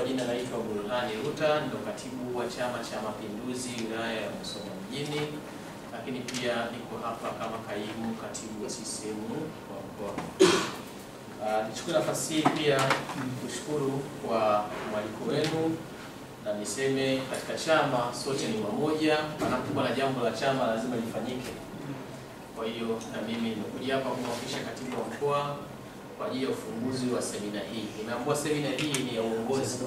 kwa jina naitwa Burhani Ruta, ndo katibu wa Chama cha Mapinduzi wilaya ya Musoma mjini, lakini pia niko hapa kama kaimu katibu wa CCM wa mkoa. Uh, nichukue nafasi hii pia kushukuru kwa mwaliko wenu na niseme katika chama sote ni wamoja, panapokuwa na jambo la chama lazima lifanyike. Kwa hiyo na mimi nimekuja hapa kumwakilisha katibu wa mkoa kwa ajili ya ufunguzi wa semina hii. Nimeambiwa semina hii ni ya uongozi,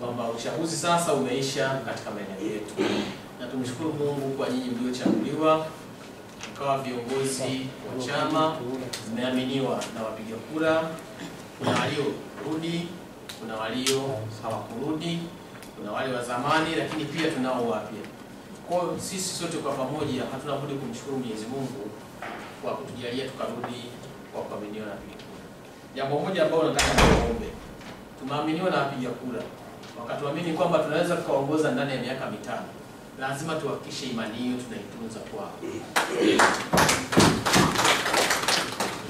kwamba uchaguzi sasa umeisha katika maeneo yetu, na tumshukuru Mungu kwa nyinyi mliochaguliwa mkawa viongozi wa chama, mmeaminiwa na wapiga kura. Kuna waliorudi, kuna walio hawakurudi, kuna wale wa zamani, lakini pia tunao wapya. Kwa sisi sote kwa pamoja hatuna budi kumshukuru Mwenyezi Mungu kwa kutujalia tukarudi kwa kuaminiwa na kura. Jambo moja ambalo nataka niombe. tumeaminiwa na wapiga kura, wakatuamini kwamba tunaweza tukaongoza ndani ya miaka mitano, lazima tuhakikishe imani hiyo tunaitunza kwao.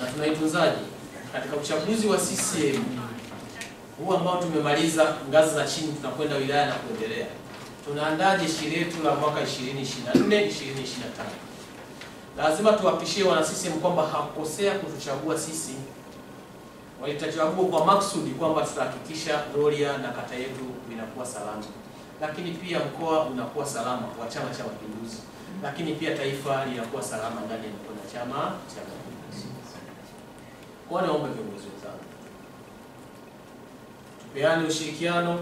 Na tunaitunzaje? Katika uchaguzi wa CCM huu ambao tumemaliza ngazi za chini, tunakwenda wilaya na kuendelea, tunaandaa jeshi letu la mwaka 2024 2025 lazima tuwahakikishie wana CCM kwamba hakukosea kutuchagua sisi, walituchagua kwa maksudi kwamba tutahakikisha Rorya na kata yetu vinakuwa salama, lakini pia mkoa unakuwa salama kwa Chama cha Mapinduzi, lakini pia taifa linakuwa salama ndani ya mkoa na Chama cha Mapinduzi. Kwa naomba viongozi wenzangu, tupeane ushirikiano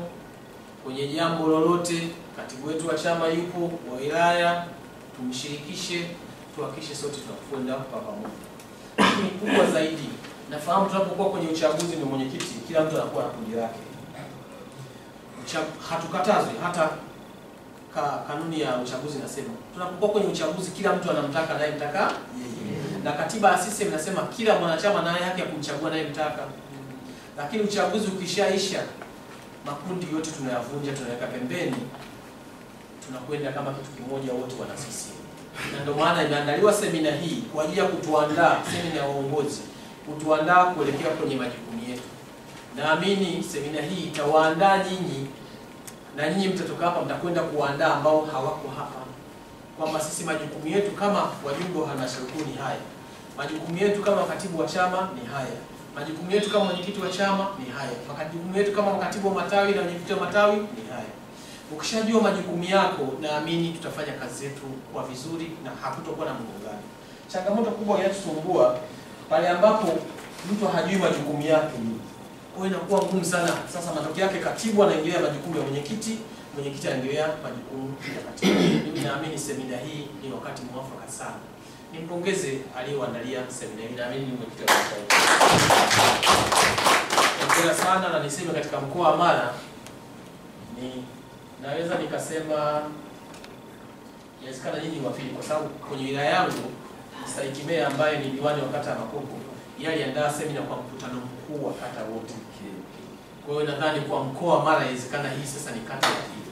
kwenye jambo lolote. Katibu wetu wa chama yupo wa wilaya, tumshirikishe tuhakikishe sote tunakwenda kwa pamoja. Lakini kubwa zaidi, nafahamu tunapokuwa kwenye uchaguzi ni mwenyekiti, kila mtu anakuwa na kundi lake. Hatukatazwi hata ka, kanuni ya uchaguzi inasema. Tunapokuwa kwenye uchaguzi kila mtu anamtaka naye mtaka na katiba ya CCM inasema kila mwanachama naye haki ya kumchagua naye mtaka Lakini uchaguzi ukishaisha, makundi yote tunayavunja, tunaweka pembeni, tunakwenda kama kitu kimoja, wote wana CCM na ndio maana imeandaliwa semina hii kwa ajili ya kutuandaa, semina ya uongozi, kutuandaa kuelekea kwenye majukumu yetu. Naamini semina hii itawaandaa nyinyi na nyinyi mtatoka hapa, mtakwenda kuwaandaa ambao hawako hapa, kwamba sisi majukumu yetu kama wajumbe wa halmashauri kuu ni haya, majukumu yetu kama katibu wa chama ni haya, majukumu yetu kama mwenyekiti wa chama ni haya, majukumu yetu kama makatibu wa matawi na mwenyekiti wa matawi ni haya. Ukishajua majukumu yako, naamini tutafanya kazi zetu kwa vizuri na hakutokuwa na mgongano. Changamoto kubwa inayotusumbua pale ambapo mtu hajui majukumu yake, kwa inakuwa ngumu sana. Sasa matokeo yake, katibu anaingilia majukumu ya mwenyekiti, mwenyekiti anaingilia majukumu ya katibu. Mimi naamini semina hii ni wakati mwafaka sana. Nimpongeze aliyoandalia semina hii, naamini ni mwenyekiti wa. Hongera sana, na niseme katika mkoa wa Mara ni naweza nikasema inawezekana nyinyi wafili, kwa sababu kwenye wilaya yangu Mstahiki Meya ambaye ni diwani wa kata ya Makoko yeye aliandaa semina kwa mkutano mkuu wa kata wote. Kwa hiyo nadhani kwa mkoa wa Mara inawezekana hii sasa ni kata ya pili,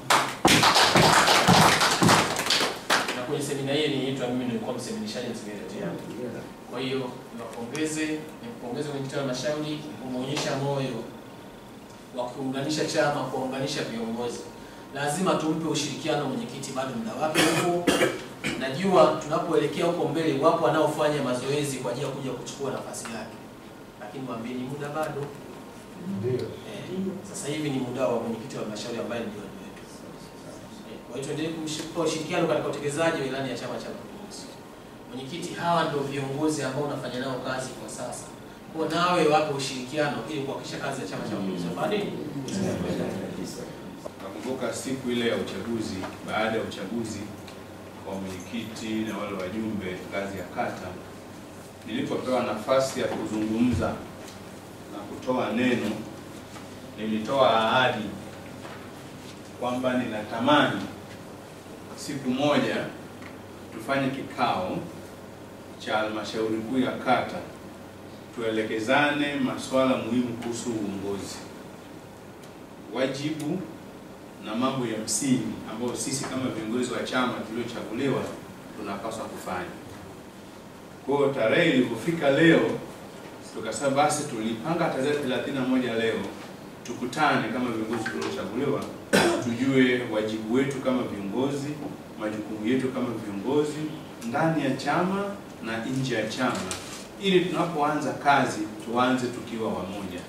na kwenye semina hii niitwa mimi nilikuwa mseminishaji hii. Kwa hiyo niwapongeze, nimpongeze mwenyekiti wa halmashauri umeonyesha moyo wa kuunganisha chama, kuwaunganisha viongozi lazima tumpe ushirikiano mwenyekiti, bado muda wake huko. Najua tunapoelekea huko mbele, wapo wanaofanya mazoezi kwa ajili ya kuja kuchukua nafasi yake, lakini mwambieni muda bado. Eh, sasa hivi ni muda wa mwenyekiti wa halmashauri ambaye ndio wetu. Eh, Kwa hiyo tuendelee kumshika ushirikiano katika utekelezaji wa ilani ya Chama cha Mapinduzi. Mwenyekiti, hawa ndio viongozi ambao unafanya nao kazi kwa sasa, kwa nawe wape ushirikiano ili kuhakikisha kazi ya Chama cha Mapinduzi? Nakumbuka siku ile ya uchaguzi, baada ya uchaguzi wa mwenyekiti na wale wajumbe ngazi ya kata, nilipopewa nafasi ya kuzungumza na kutoa neno, nilitoa ahadi kwamba ninatamani siku moja tufanye kikao cha halmashauri kuu ya kata, tuelekezane masuala muhimu kuhusu uongozi, wajibu na mambo ya msingi ambayo sisi kama viongozi wa chama tuliochaguliwa tunapaswa kufanya. Kwa hiyo tarehe ilipofika leo, tukasema basi tulipanga tarehe 31 leo tukutane kama viongozi tuliochaguliwa tujue wajibu wetu kama viongozi, majukumu yetu kama viongozi ndani ya chama na nje ya chama, ili tunapoanza kazi tuanze tukiwa wamoja.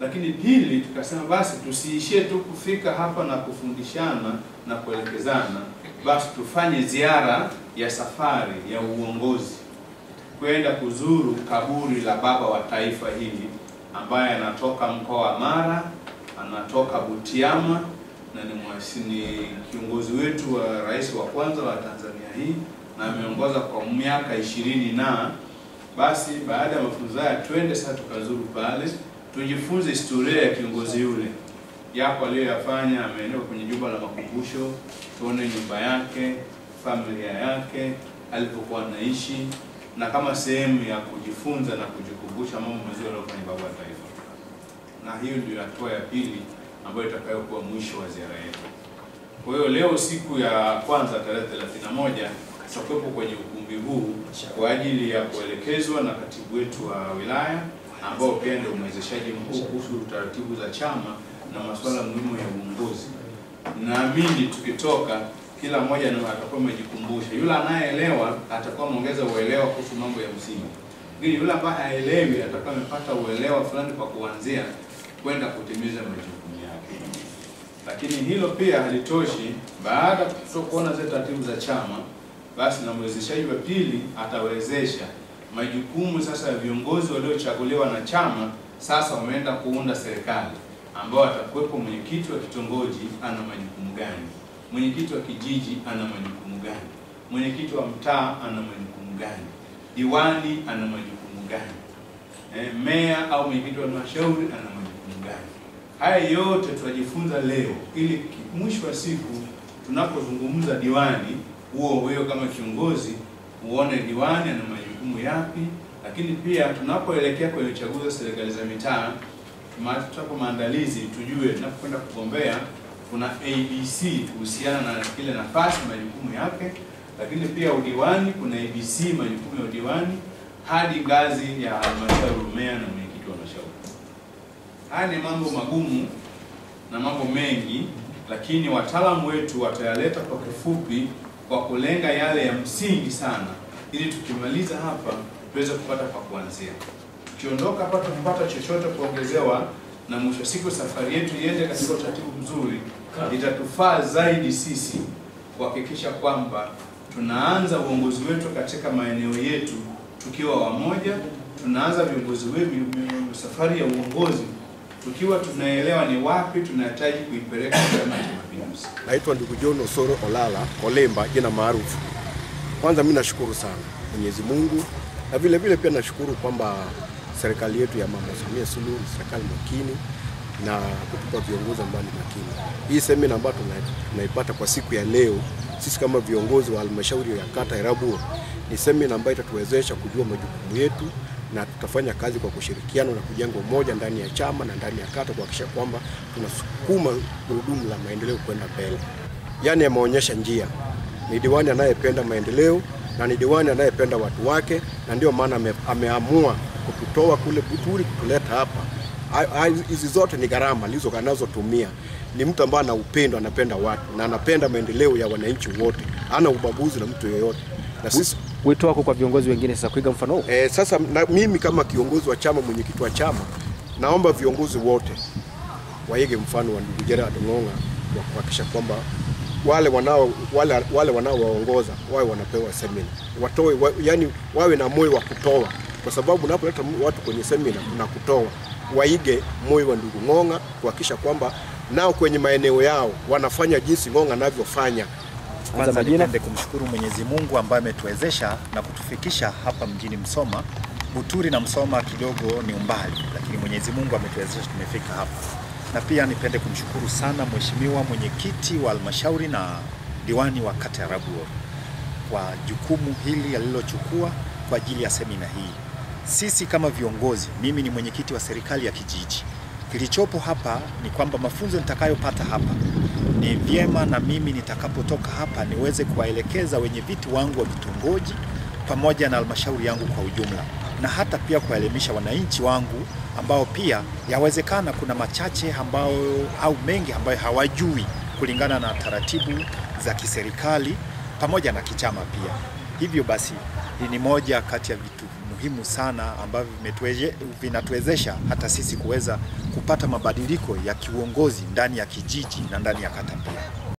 Lakini pili, tukasema basi tusiishie tu kufika hapa na kufundishana na kuelekezana, basi tufanye ziara ya safari ya uongozi. Kwenda kuzuru kaburi la baba wa taifa hili ambaye anatoka mkoa wa Mara, anatoka Butiama na ni mwasini kiongozi wetu wa rais wa kwanza wa Tanzania hii na ameongoza kwa miaka ishirini na basi, baada ya mafunzo haya twende sasa tukazuru pale, tujifunze historia ya kiongozi yule, yapo aliyoyafanya. ameenewa kwenye jumba la makumbusho, tuone nyumba yake, familia yake, alipokuwa anaishi na kama sehemu ya kujifunza na kujikumbusha mambo mazuri aliyofanya baba wa taifa. Na hiyo ndio hatua ya pili ambayo itakayokuwa mwisho wa ziara yetu. Kwa hiyo leo siku ya kwanza tarehe 31 tutakuwepo kwenye ukumbi huu kwa ajili ya kuelekezwa na katibu wetu wa wilaya ambao pia ndio mwezeshaji mkuu kuhusu taratibu za chama na masuala muhimu ya uongozi. Naamini tukitoka kila mmoja atakuwa amejikumbusha. Yule anayeelewa atakuwa ameongeza uelewa kuhusu mambo ya msingi, lakini yule ambaye haelewi atakuwa amepata uelewa fulani kwa kuanzia kwenda kutimiza majukumu yake. Lakini hilo pia halitoshi. Baada ya kuona zile taratibu za chama, basi na mwezeshaji wa pili atawezesha majukumu sasa ya viongozi waliochaguliwa na chama. Sasa wameenda kuunda serikali ambao atakuwepo mwenyekiti wa kitongoji ana majukumu gani mwenyekiti wa kijiji ana majukumu gani? Mwenyekiti wa mtaa ana majukumu gani? Diwani ana majukumu gani? E, meya au mwenyekiti wa halmashauri ana majukumu gani? Haya yote tutajifunza leo, ili mwisho wa siku tunapozungumza diwani, huo huyo kama kiongozi uone diwani ana majukumu yapi, lakini pia tunapoelekea kwenye uchaguzi wa serikali za mitaa, tutapo maandalizi, tujue tunapokwenda kugombea kuna ABC kuhusiana na kile nafasi majukumu yake, lakini pia udiwani kuna ABC majukumu ya udiwani hadi ngazi ya halmashauri, meya na mwenyekiti wa halmashauri. Haya ni mambo magumu na mambo mengi, lakini wataalamu wetu watayaleta kwa kifupi, kwa kulenga yale ya msingi sana, ili tukimaliza hapa tuweze kupata kwa kuanzia. Tukiondoka hapa tukipata chochote kuongezewa na mwisho siku safari yetu iende katika utaratibu mzuri, itatufaa zaidi sisi kuhakikisha kwamba tunaanza uongozi wetu katika maeneo yetu tukiwa wamoja, tunaanza viongozi wetu safari ya uongozi tukiwa tunaelewa ni wapi tunahitaji kuipeleka Chama cha Mapinduzi. Naitwa ndugu John Osoro Olala Olemba, jina maarufu. Kwanza mimi nashukuru sana Mwenyezi Mungu na vile vile pia nashukuru kwamba serikali yetu ya Mama Samia Suluhu serikali makini na kutupa viongozi ambao ni makini. Hii semina ambayo tunaipata kwa siku ya leo, sisi kama viongozi wa halmashauri ya kata ya ni semina ambayo itatuwezesha kujua majukumu yetu na tutafanya kazi kwa kushirikiana na kujenga umoja ndani ya chama na ndani ya kata kuhakikisha kwamba tunasukuma gurudumu la maendeleo kwenda mbele. Yaani yameonyesha njia, ni diwani anayependa maendeleo na ni diwani anayependa watu wake, na ndio maana ame, ameamua kututoa kule Buturi kutuleta hapa. Hizi zote ni gharama lizo anazotumia. Ni mtu ambaye ana upendo, anapenda watu na anapenda maendeleo ya wananchi wote, hana ubaguzi na mtu yeyote. Na sisi Wito wako kwa viongozi wengine sasa kuiga mfano huu? E, sasa na, mimi kama kiongozi wa chama, mwenyekiti wa chama, naomba viongozi wote waige mfano wa ndugu Gerard Ng'ong'a wa kuhakikisha kwamba wale wanao wale, wale wanaowaongoza wawe wanapewa semina, watoe wa, yani wawe na moyo wa kutoa, kwa sababu unapoleta watu kwenye semina kuna kutoa. Waige moyo wa ndugu Ng'ong'a kuhakikisha kwamba nao kwenye maeneo yao wanafanya jinsi Ng'ong'a anavyofanya. Kwanza nipende kumshukuru Mwenyezi Mungu ambaye ametuwezesha na kutufikisha hapa mjini Msoma. Buturi na Msoma kidogo ni umbali, lakini Mwenyezi Mungu ametuwezesha tumefika hapa. Na pia nipende kumshukuru sana Mheshimiwa mwenyekiti wa halmashauri na diwani wa kata ya Rabuor kwa jukumu hili alilochukua kwa ajili ya semina hii. Sisi kama viongozi, mimi ni mwenyekiti wa serikali ya kijiji. Kilichopo hapa ni kwamba mafunzo nitakayopata hapa ni vyema na mimi nitakapotoka hapa niweze kuwaelekeza wenye viti wangu wa vitongoji pamoja na halmashauri yangu kwa ujumla na hata pia kuwaelimisha wananchi wangu ambao pia yawezekana kuna machache ambao au mengi ambayo hawajui kulingana na taratibu za kiserikali pamoja na kichama pia. Hivyo basi ni moja kati ya vitu muhimu sana ambavyo vinatuwezesha hata sisi kuweza kupata mabadiliko ya kiuongozi ndani ya kijiji na ndani ya kata pia.